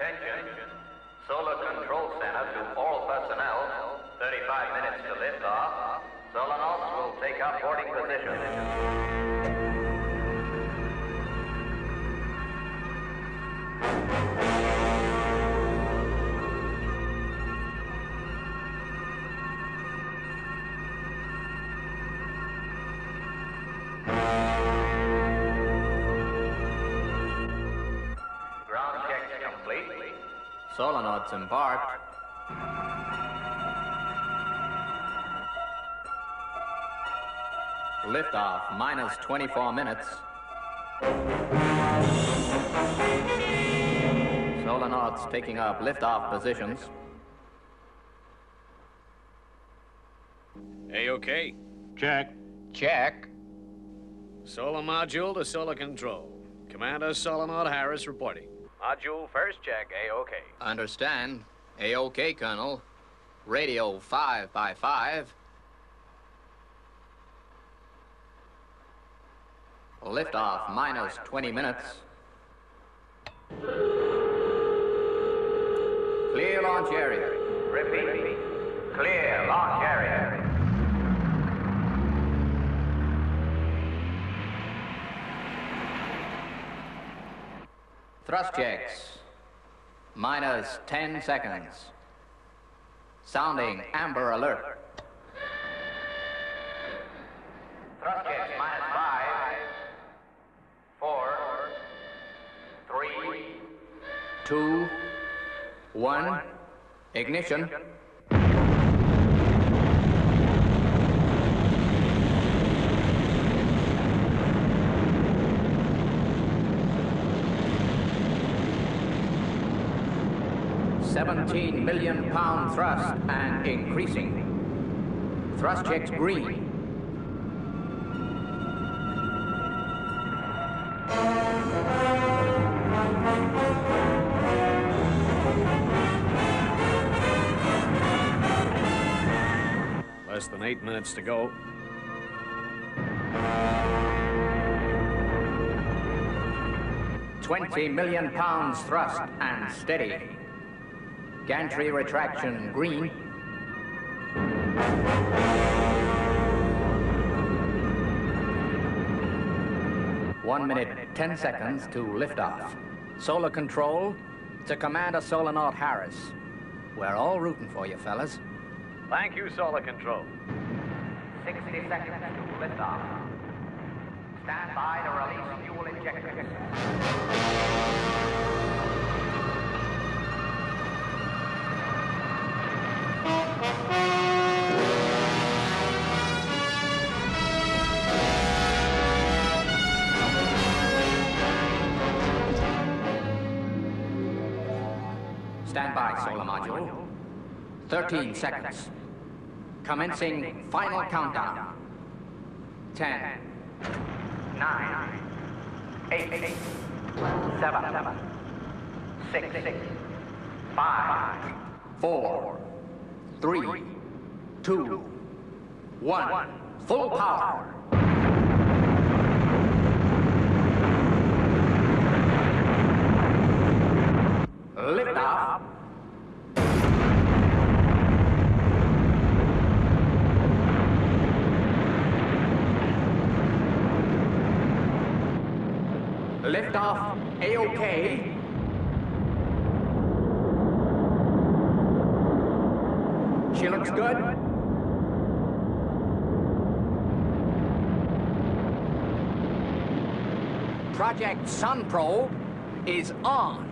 Attention. Solar Control Center to all personnel. 35 minutes to lift off. Solarnauts will take up boarding positions. Solarnauts embarked. Liftoff minus 24 minutes. Solarnauts taking up liftoff positions. A-OK. Check. Check. Solar module to solar control. Commander Solomon Harris reporting. Module first check, A-OK. Understand. A-OK, Colonel. Radio 5 by 5. Liftoff minus 20 minutes. Clear launch area. Repeat. Clear launch area. Thrust checks. Minus 10 seconds. Sounding amber alert. Thrust checks minus five, four, three, Two, one, ignition. Seventeen million pound thrust and increasing. Thrust checks green. Less than eight minutes to go. Twenty million pounds thrust and steady. Gantry retraction green. One minute, ten seconds to liftoff. Solar control to Commander Solarnaut Harris. We're all rooting for you, fellas. Thank you, Solar Control. 60 seconds to liftoff. Stand by to release fuel injectors. Stand by, solar module. 13 seconds. Commencing final countdown. 10, Nine. Eight. Seven. Six. Five. 4, 3, 2, 1. Full power. Liftoff. Liftoff A-OK. She looks good. Project Sun Probe is on.